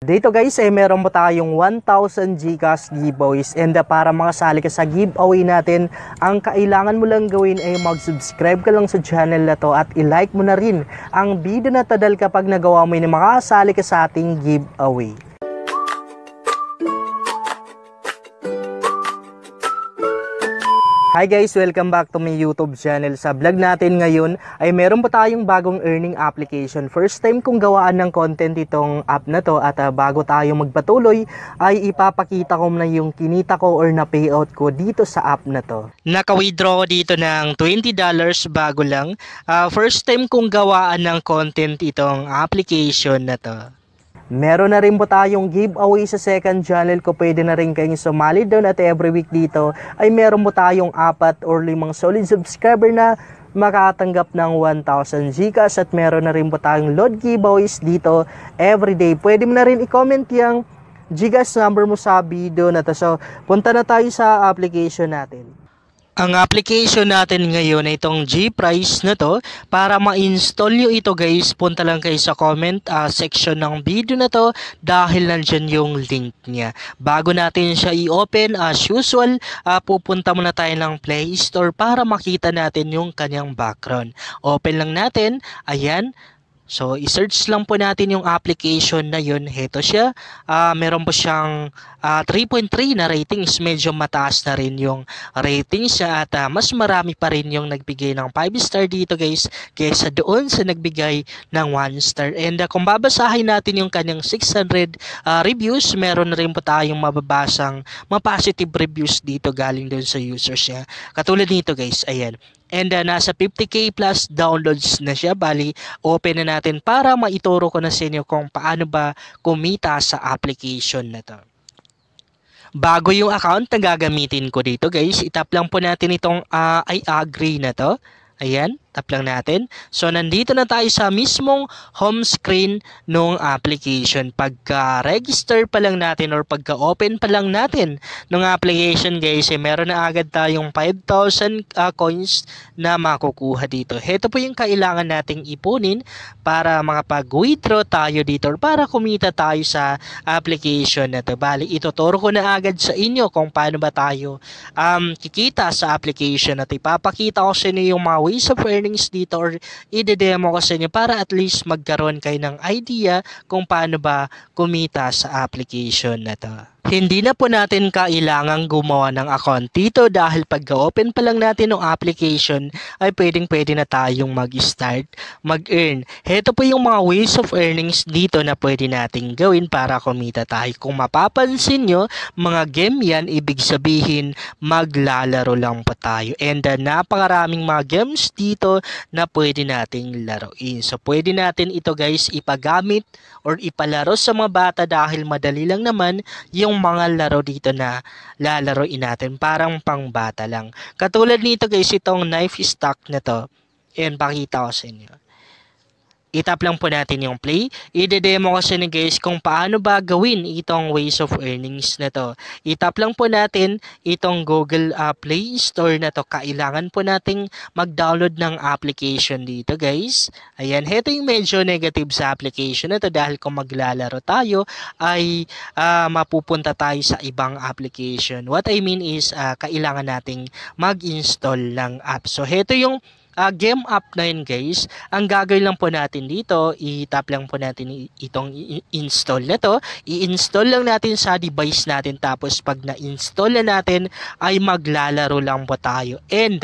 Dito guys ay meron po tayong 1,000 Gcash giveaways and uh, para makasali ka sa giveaway natin, ang kailangan mo lang gawin ay mag-subscribe ka lang sa channel na to at i-like mo na rin ang video na tadal kapag nagawa mo yun makasali ka sa ating giveaway. Hi guys! Welcome back to my YouTube channel. Sa vlog natin ngayon ay meron pa tayong bagong earning application. First time kong gawaan ng content itong app na to at uh, bago tayo magpatuloy ay ipapakita ko na yung kinita ko or na payout ko dito sa app na to. Naka-withdraw ko dito ng $20 bago lang. Uh, first time kong gawaan ng content itong application na to. Meron na rin po tayong giveaway sa second channel ko. Pwede na rin kayong sumali doon at every week dito ay meron po tayong apat or limang solid subscriber na makatanggap ng 1,000 Gcash at meron na rin po tayong load giveaways dito everyday. Pwede mo na rin i-comment yung Gcash number mo sa video na to. So, punta na tayo sa application natin. Ang application natin ngayon ay itong G-Price na to. Para ma-install nyo ito guys, punta lang kayo sa comment uh, section ng video na to dahil nandyan yung link niya. Bago natin siya i-open, as usual, uh, pupunta muna tayo ng Play Store para makita natin yung kanyang background. Open lang natin, ayan, So, i-search lang po natin yung application na yun. Heto siya. Uh, meron po siyang uh, ah, 3.3 na ratings. Medyo mataas na rin yung ratings siya at uh, mas marami pa rin yung nagbigay ng 5 star dito guys kaysa doon sa nagbigay ng 1 star. And uh, kung babasahin natin yung kanyang 600 uh, reviews, meron na rin po tayong mababasang ma-positive reviews dito galing doon sa users niya. Katulad nito guys, ayan. And uh, nasa 50k plus downloads na siya. Bali, open na natin para maituro ko na sa inyo kung paano ba kumita sa application na to. Bago yung account na gagamitin ko dito guys, itap lang po natin itong uh, I agree na to. Ayan, tap lang natin. So, nandito na tayo sa mismong home screen ng application. Pagka-register pa lang natin or pagka-open pa lang natin ng application guys, eh, meron na agad tayong 5,000 uh, coins na makukuha dito. Ito po yung kailangan nating ipunin para makapag-withdraw tayo dito or para kumita tayo sa application na to. Bali, ituturo ko na agad sa inyo kung paano ba tayo um, kikita sa application na to. Ipapakita ko sa inyo yung mga ways of earnings dito or i-demo ko sa inyo para at least magkaroon kayo ng idea kung paano ba kumita sa application na to. Hindi na po natin kailangang gumawa ng account dito dahil pag-open pa lang natin ng application ay pwedeng pwede na tayong mag-start, mag-earn. Heto po yung mga ways of earnings dito na pwede nating gawin para kumita tayo. Kung mapapansin nyo, mga game yan, ibig sabihin maglalaro lang po tayo. And uh, napakaraming mga games dito na pwede nating laruin. So pwede natin ito guys ipagamit or ipalaro sa mga bata dahil madali lang naman yung mga laro dito na lalaroin natin. Parang pangbata lang. Katulad nito guys, itong knife stock na to. Ayan, pakita ko sa inyo itap lang po natin yung play. I-demo kasi ni guys kung paano ba gawin itong ways of earnings na to. Itap lang po natin itong Google uh, Play Store na to. Kailangan po nating mag-download ng application dito guys. Ayan, heto yung medyo negative sa application na to dahil kung maglalaro tayo ay uh, mapupunta tayo sa ibang application. What I mean is uh, kailangan nating mag-install ng app. So heto yung uh, game app na yun guys, ang gagawin lang po natin dito, i-tap lang po natin itong install na to. I-install lang natin sa device natin tapos pag na-install na natin ay maglalaro lang po tayo. And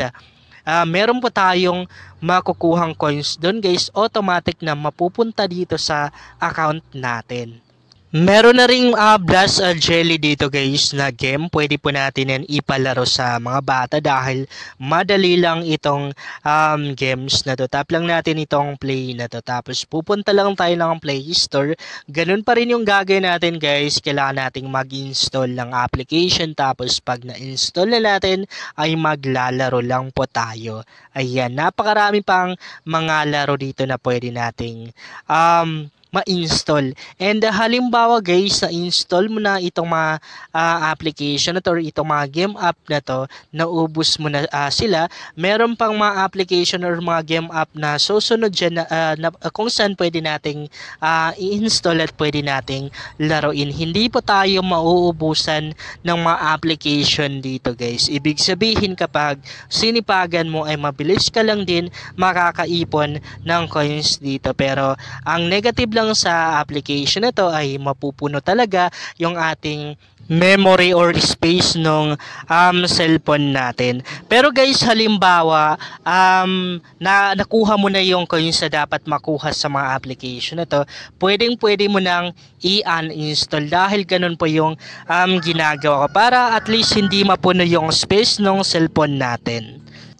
uh, meron po tayong makukuhang coins doon guys, automatic na mapupunta dito sa account natin. Meron na ring uh, Blast uh, Jelly dito guys na game. Pwede po natin yan ipalaro sa mga bata dahil madali lang itong um, games na to. Tap lang natin itong play na to. Tapos pupunta lang tayo ng Play Store. Ganun pa rin yung gagawin natin guys. Kailangan nating mag-install ng application. Tapos pag na-install na natin ay maglalaro lang po tayo. Ayan, napakarami pang mga laro dito na pwede nating um, ma-install. And uh, halimbawa guys, na-install mo na itong mga uh, application na to or itong mga game app na to, naubos mo na uh, sila, meron pang mga application or mga game app na susunod dyan na, uh, na uh, kung saan pwede nating uh, i-install at pwede nating laruin. Hindi po tayo mauubusan ng mga application dito guys. Ibig sabihin kapag sinipagan mo ay mabilis ka lang din makakaipon ng coins dito. Pero ang negative lang sa application na to ay mapupuno talaga yung ating memory or space nung um, cellphone natin. Pero guys, halimbawa, um, na nakuha mo na yung coins na dapat makuha sa mga application na to, pwedeng pwede mo nang i-uninstall dahil ganun po yung um, ginagawa ko para at least hindi mapuno yung space nung cellphone natin.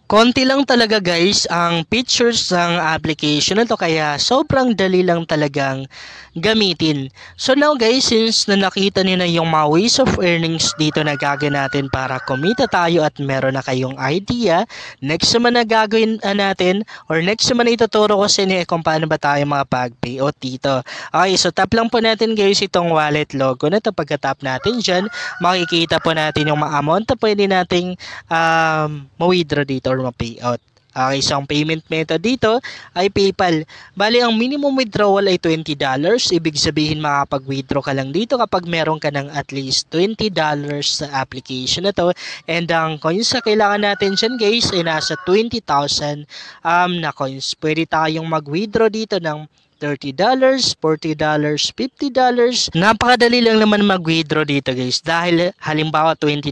Konti lang talaga guys ang features ng application na to kaya sobrang dali lang talagang gamitin. So now guys, since na nakita niyo na yung mga ways of earnings dito na gagawin natin para kumita tayo at meron na kayong idea, next naman na gagawin natin or next naman na ituturo ko sa inyo kung paano ba tayo mga pag-payout dito. Okay, so tap lang po natin guys itong wallet logo na to. Pagka-tap natin dyan, makikita po natin yung mga amount na pwede nating um, ma-withdraw dito or ma-payout. Okay, so ang payment method dito ay PayPal. Bali, ang minimum withdrawal ay $20. Ibig sabihin makapag-withdraw ka lang dito kapag meron ka ng at least $20 sa application na to. And ang coins na kailangan natin dyan guys ay nasa 20,000 um, na coins. Pwede tayong mag-withdraw dito ng $30, $40, $50. Napakadali lang naman mag-withdraw dito guys dahil halimbawa $20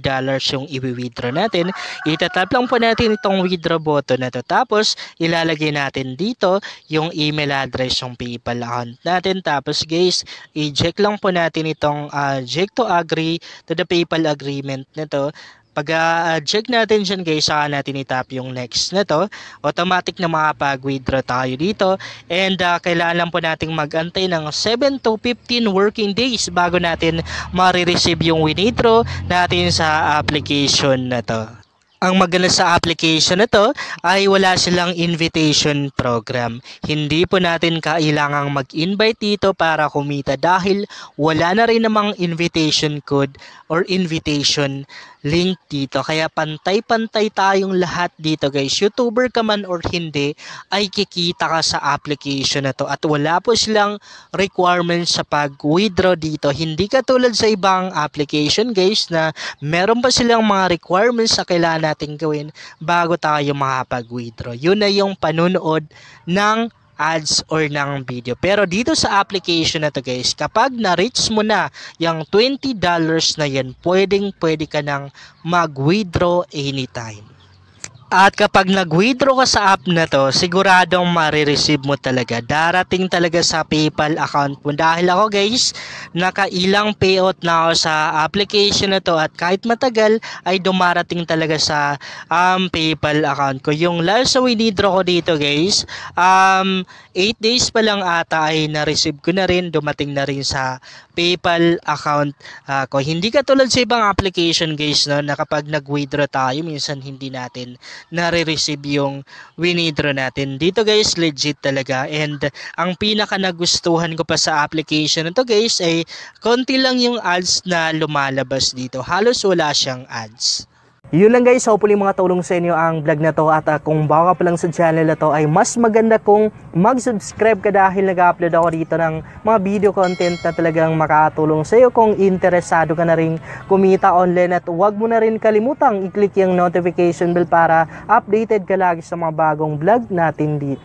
yung i-withdraw natin. Itatap lang po natin itong withdraw button na to. Tapos ilalagay natin dito yung email address yung PayPal account natin. Tapos guys, i-check lang po natin itong uh, check to agree to the PayPal agreement na to pag uh, check natin dyan guys, saka natin itap yung next na to. Automatic na makapag-withdraw tayo dito. And uh, kailangan lang po nating mag-antay ng 7 to 15 working days bago natin ma-receive yung withdraw natin sa application na to. Ang maganda sa application na to ay wala silang invitation program. Hindi po natin kailangang mag-invite dito para kumita dahil wala na rin namang invitation code or invitation link dito. Kaya pantay-pantay tayong lahat dito guys. YouTuber ka man or hindi ay kikita ka sa application na to at wala po silang requirements sa pag-withdraw dito. Hindi katulad sa ibang application guys na meron pa silang mga requirements sa kailangan natin gawin bago tayo makapag-withdraw. Yun na yung panunood ng ads or ng video. Pero dito sa application na to guys, kapag na-reach mo na yung $20 na yan, pwedeng pwede ka nang mag-withdraw anytime. At kapag nag-withdraw ka sa app na to, siguradong marireceive mo talaga. Darating talaga sa PayPal account mo. Dahil ako guys, nakailang payout na ako sa application na to at kahit matagal ay dumarating talaga sa um, PayPal account ko. Yung last na withdraw ko dito guys, um, 8 days pa lang ata ay na-receive ko na rin. Dumating na rin sa PayPal account uh, ko. Hindi katulad sa ibang application guys no, na kapag nag-withdraw tayo, minsan hindi natin nare-receive yung winidraw natin. Dito guys, legit talaga. And ang pinaka nagustuhan ko pa sa application na to guys ay konti lang yung ads na lumalabas dito. Halos wala siyang ads. Yun lang guys, hopefully mga tulong sa inyo ang vlog na to at uh, kung bago ka pa lang sa channel na to ay mas maganda kung mag-subscribe ka dahil nag-upload ako dito ng mga video content na talagang makatulong sa iyo kung interesado ka na rin kumita online at huwag mo na rin kalimutang i-click yung notification bell para updated ka lagi sa mga bagong vlog natin dito.